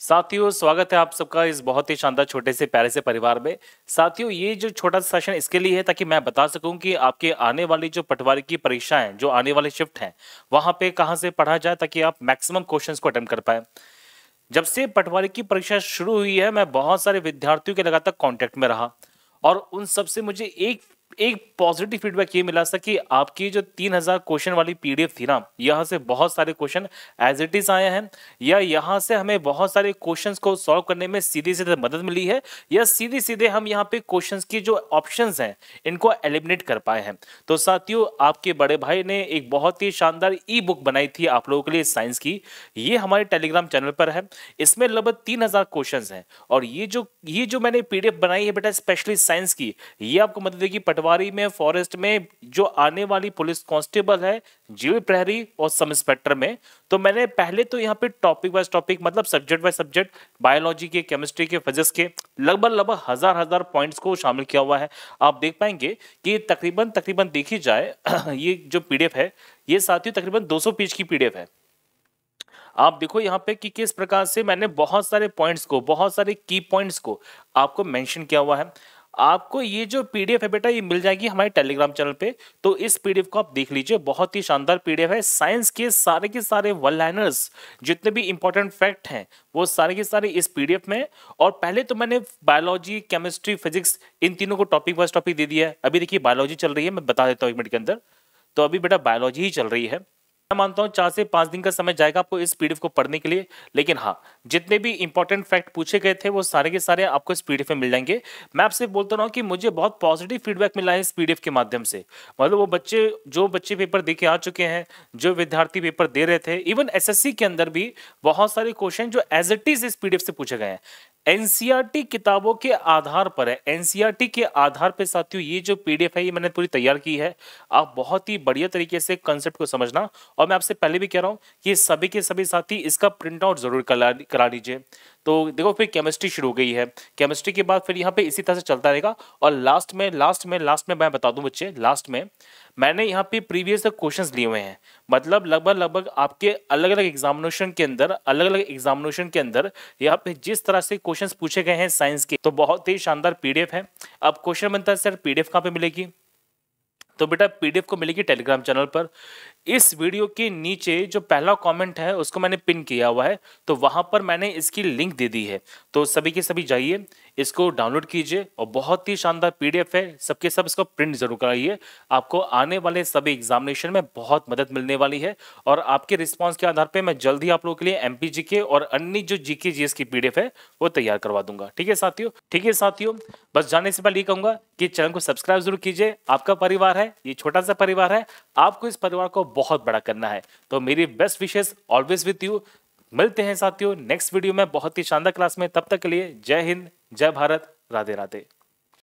साथियों, स्वागत है आप सबका इस बहुत ही शानदार छोटे से प्यारे से परिवार में। साथियों, ये जो छोटा सा सेशन इसके लिए है ताकि मैं बता सकूँ कि आपके आने वाली जो पटवारी की परीक्षाएँ जो आने वाले शिफ्ट हैं, वहाँ पे कहाँ से पढ़ा जाए ताकि आप मैक्सिमम क्वेश्चंस को अटेम्प्ट कर पाए। जब से पटवारी की परीक्षा शुरू हुई है, मैं बहुत सारे विद्यार्थियों के लगातार कॉन्टेक्ट में रहा और उन सबसे मुझे एक एक पॉजिटिव फीडबैक ये मिला था कि आपकी जो तीन हज़ार क्वेश्चन वाली पीडीएफ थी ना, यहाँ से बहुत सारे क्वेश्चन एज इट इज़ आए हैं, या यहाँ से हमें बहुत सारे क्वेश्चंस को सॉल्व करने में सीधे सीधे मदद मिली है, या सीधे सीधे हम यहाँ पे क्वेश्चंस की जो ऑप्शंस हैं, इनको एलिमिनेट कर पाए हैं। तो साथियों, आपके बड़े भाई ने एक बहुत ही शानदार ई बुक बनाई थी आप लोगों के लिए साइंस की, ये हमारे टेलीग्राम चैनल पर है, इसमें लगभग तीन हज़ार क्वेश्चन हैं, और ये जो ये जो मैंने पीडीएफ बनाई है बेटा स्पेशली साइंस की, ये आपको मदद देगी पटवारी में, फॉरेस्ट में जो आने वाली पुलिस कांस्टेबल है, जीव प्रहरी और सब इंस्पेक्टर में। तो मैंने पहले तो यहाँ पे टॉपिक वाइज टॉपिक मतलब सब्जेक्ट वाइज सब्जेक्ट बायोलॉजी के केमिस्ट्री के फिजिक्स के, लगभग लगभग हज़ार हज़ार पॉइंट्स को शामिल किया हुआ है। आप देख पाएँगे कि तकरीबन तकरीबन देखी जाए, ये जो पीडीएफ है, ये साथियों तकरीबन 200 पेज की पीडीएफ है। आप देखो यहाँ पे कि किस प्रकार से मैंने बहुत सारे पॉइंट्स को, बहुत सारे की पॉइंट्स को आपको मेंशन किया हुआ है। आपको ये जो पीडीएफ है बेटा, ये मिल जाएगी हमारे टेलीग्राम चैनल पे। तो इस पीडीएफ को आप देख लीजिए, बहुत ही शानदार पीडीएफ है। साइंस के सारे के सारे वन लाइनर्स जितने भी इंपॉर्टेंट फैक्ट हैं, वो सारे के सारे इस पीडीएफ में और पहले तो मैंने बायोलॉजी केमिस्ट्री फिजिक्स इन तीनों को टॉपिक वाइज टॉपिक दे दिया है। अभी देखिए बायोलॉजी चल रही है, मैं बता देता हूँ एक मिनट के अंदर। तो अभी बेटा बायोलॉजी ही चल रही है। मैं मानता हूँ चार से पाँच दिन का समय जाएगा आपको इस पीडीएफ को पढ़ने के लिए। लेकिन हाँ जितने भी इंपॉर्टेंट फैक्ट पूछे गए थे, वो सारे के सारे आपको इस पीडीएफ में मिल जाएँगे। मैं आपसे बोलता रहा हूँ कि मुझे बहुत पॉजिटिव फीडबैक मिला है इस पीडीएफ के माध्यम से। मतलब वो बच्चे, जो बच्चे पेपर दे आ चुके हैं, जो विद्यार्थी पेपर दे रहे थे इवन एसएससी के अंदर भी बहुत सारे क्वेश्चन जो एज इट इज़ इस पीडीएफ से पूछे गए हैं। एनसीईआरटी किताबों के आधार पर है। एनसीईआरटी के आधार पर साथियों, ये जो पीडीएफ है, ये मैंने पूरी तैयार की है। आप बहुत ही बढ़िया तरीके से कंसेप्ट को समझना। और मैं आपसे पहले भी कह रहा हूँ कि सभी के सभी साथी इसका प्रिंट आउट ज़रूर करा लीजिए। तो देखो, फिर केमिस्ट्री शुरू हो गई है। केमिस्ट्री के बाद फिर यहाँ पे इसी तरह से चलता रहेगा। और लास्ट में लास्ट में लास्ट में मैं बता दूँ बच्चे लास्ट में मैंने यहाँ पे प्रीवियस क्वेश्चन लिए हुए हैं। मतलब लगभग लगभग आपके अलग अलग एग्जामिनेशन के अंदर अलग अलग एग्जामिनेशन के अंदर यहाँ पे जिस तरह से क्वेश्चन पूछे गए हैं साइंस के तो बहुत ही शानदार पीडीएफ है। अब क्वेश्चन बनता है सर पीडीएफ कहाँ पे मिलेगी? तो बेटा पीडीएफ को मिलेगी टेलीग्राम चैनल पर। इस वीडियो के नीचे जो पहला कमेंट है, उसको मैंने पिन किया हुआ है तो वहाँ पर मैंने इसकी लिंक दे दी है। तो सभी के सभी जाइए, इसको डाउनलोड कीजिए और बहुत ही शानदार पीडीएफ है। सबके सब इसको प्रिंट ज़रूर कराइए। आपको आने वाले सभी एग्जामिनेशन में बहुत मदद मिलने वाली है और आपके रिस्पॉन्स के आधार पर मैं जल्द ही आप लोगों के लिए एम के और अन्य जो जीके जीएस की पीडीएफ है, वो तैयार करवा दूँगा। ठीक है साथियों? ठीक है साथियों? बस जाने से पहले ये कहूँगा कि चैनल को सब्सक्राइब ज़रूर कीजिए। आपका परिवार है, ये छोटा सा परिवार है। आपको इस परिवार को बहुत बड़ा करना है। तो मेरी best wishes always with you मिलते हैं साथियों नेक्स्ट वीडियो में बहुत ही शानदार क्लास में। तब तक के लिए जय हिंद, जय भारत राधे राधे